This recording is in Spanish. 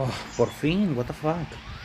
Oh, por fin, what the fuck.